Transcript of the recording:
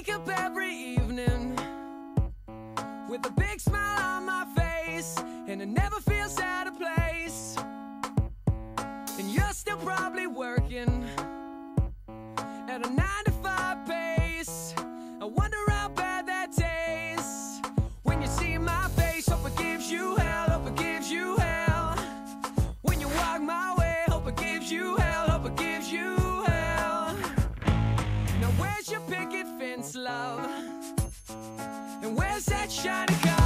wake up every evening with a big smile on my face, and I never feel out of place. And you're still probably working at a nine to five pace. I wonder how bad that tastes when you see my face. Hope it gives you hell. Hope it gives you hell. When you walk my way, hope it gives you. And where's that shiny car?